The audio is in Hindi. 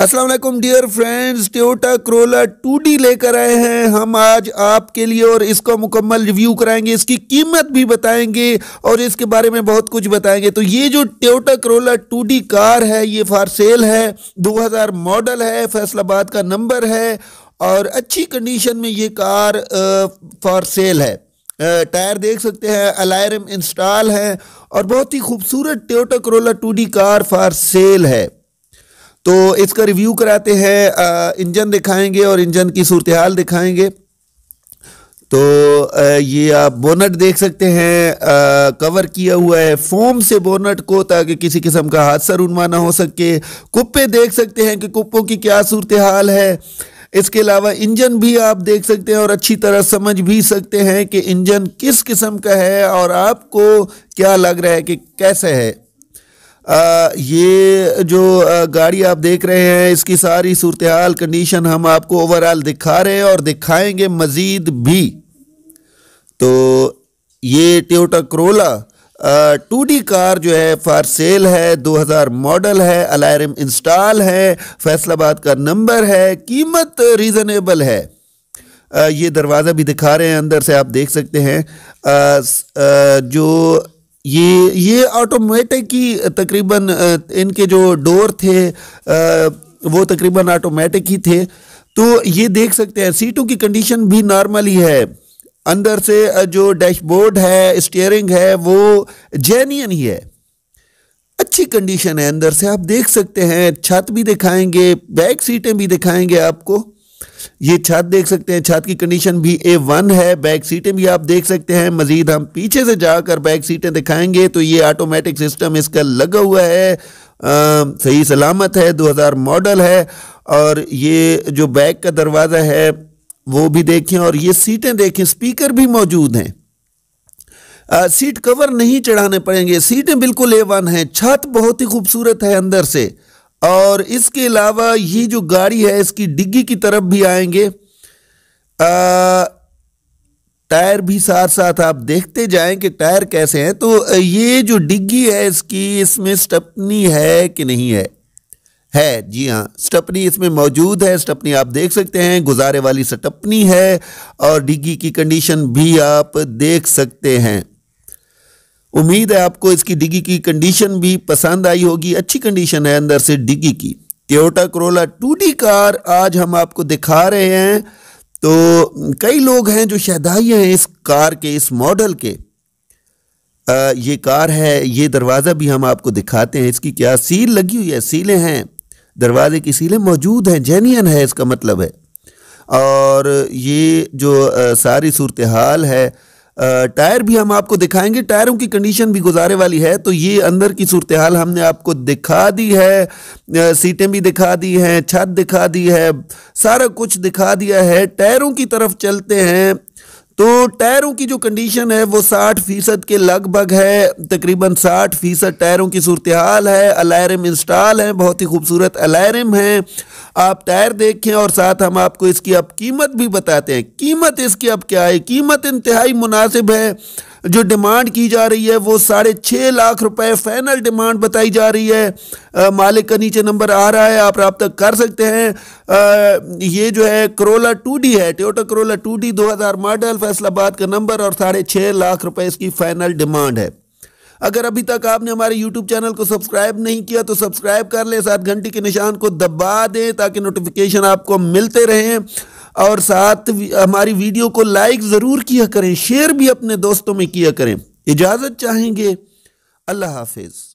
वालेकुम dear friends Toyota Corolla 2D लेकर आए हैं। हम आज आपके लिए और इसका मुकम्मल रिव्यू कराएँगे, इसकी कीमत भी बताएँगे और इसके बारे में बहुत कुछ बताएँगे। तो ये जो टोयोटा क्रोला 2D कार है, ये फार सेल है 2000 मॉडल है, फैसलाबाद का नंबर है और अच्छी कंडीशन में ये कार फॉर सेल है। टायर देख सकते हैं अलायरम इंस्टॉल है और बहुत ही खूबसूरत Toyota Corolla two car for sale है। तो इसका रिव्यू कराते हैं इंजन दिखाएँगे और इंजन की सूरत हाल दिखाएँगे। तो ये आप बोनट देख सकते हैं आ, कवर किया हुआ है फोम से बोनट को ताकि किसी किस्म का हादसा रुनमा ना हो सके। कुप्पे देख सकते हैं कि कुप्पों की क्या सूरत हाल है। इसके अलावा इंजन भी आप देख सकते हैं और अच्छी तरह समझ भी सकते हैं कि इंजन किस किस्म का है और आपको क्या लग रहा है कि कैसे है। आ, ये जो गाड़ी आप देख रहे हैं इसकी सारी सूरत हाल कंडीशन हम आपको ओवरऑल दिखा रहे हैं और दिखाएँगे मज़ीद भी। तो ये Toyota Corolla two D car जो है फार सेल है 2000 मॉडल है अलायरम इंस्टॉल है फैसलाबाद का नंबर है कीमत रीज़नेबल है। आ, ये दरवाज़ा भी दिखा रहे हैं अंदर से आप देख सकते हैं। आ, आ, जो ये ये ऑटोमेटिक ही तकरीबन इनके जो डोर थे वो तकरीबन ऑटोमेटिक ही थे। तो ये देख सकते हैं सीटों की कंडीशन भी नॉर्मल ही। है अंदर से जो डैशबोर्ड है स्टीयरिंग है, वो जेन्यन ही है। अच्छी कंडीशन है अंदर से, आप देख सकते हैं, छत भी दिखाएँगे बैक सीटें भी दिखाएँगे आपको। ये छत देख सकते हैं। छत की कंडीशन भी ए वन है। बैक सीटें भी आप देख सकते हैं। मजीद हम पीछे से जाकर बैक सीटें दिखाएँगे। तो ये ऑटोमेटिक सिस्टम इसका लगा हुआ है। आ, सही सलामत है। 2000 मॉडल है। और ये जो बैक का दरवाज़ा है वो भी देखें और ये सीटें देखें। स्पीकर भी मौजूद हैं। आ, सीट कवर नहीं चढ़ाने पड़ेंगे। सीटें बिल्कुल ए वन हैं। छत बहुत ही खूबसूरत है अंदर से। और इसके अलावा ये जो गाड़ी है, इसकी डिग्गी की तरफ़ भी आएँगे। टायर भी साथ साथ आप देखते जाएँ कि टायर कैसे हैं। तो ये जो डिग्गी है, इसकी इसमें स्टपनी है कि नहीं है? है, जी हाँ स्टपनी इसमें मौजूद है। स्टपनी आप देख सकते हैं, गुजारे वाली स्टपनी है और डिग्गी की कंडीशन भी आप देख सकते हैं। उम्मीद है आपको इसकी डिग्गी की कंडीशन भी पसंद आई होगी। अच्छी कंडीशन है अंदर से डिग्गी की। टोयोटा क्रोला टू कार आज हम आपको दिखा रहे हैं। तो कई लोग हैं जो शहदाई हैं इस कार के इस मॉडल के। आ, ये कार है ये दरवाज़ा भी हम आपको दिखाते हैं। इसकी क्या सील लगी हुई है? सीलें हैं। दरवाजे की सीलें मौजूद हैं जेनियन है इसका मतलब है। और ये जो आ, सारी सूरत हाल है टायर भी हम आपको दिखाएँगे। टायरों की कंडीशन भी गुजारे वाली है तो ये अंदर की सूरत हाल हमने आपको दिखा दी है। सीटें भी दिखा दी हैं, छत दिखा दी है, सारा कुछ दिखा दिया है। टायरों की तरफ़ चलते हैं। तो टायरों की जो कंडीशन है, वो 60 फ़ीसद के लगभग है। तकरीबन 60 फ़ीसद टायरों की सूरत हाल है। अलारम इंस्टॉल है, बहुत ही खूबसूरत अलायरम है। आप टायर देखें और साथ हम आपको इसकी अब कीमत भी बताते हैं। कीमत इसकी अब क्या है? कीमत इंतहाई मुनासिब है। जो डिमांड की जा रही है वो साढ़े छः लाख रुपए फाइनल डिमांड बताई जा रही है। आ, मालिक का नीचे नंबर आ रहा है आप रब्ता कर सकते हैं। आ, ये जो है करोला टू डी है टोयोटा करोला टू डी दो हज़ार मॉडल फैसलाबाद का नंबर और साढ़े लाख रुपए इसकी फाइनल डिमांड है। अगर अभी तक आपने हमारे यूट्यूब चैनल को सब्सक्राइब नहीं किया तो सब्सक्राइब कर लें साथ घंटी के निशान को दबा दें ताकि नोटिफिकेशन आपको मिलते रहें। और साथ हमारी वीडियो को लाइक ज़रूर किया करें, शेयर भी अपने दोस्तों में किया करें। इजाज़त चाहेंगे। अल्लाह हाफिज़।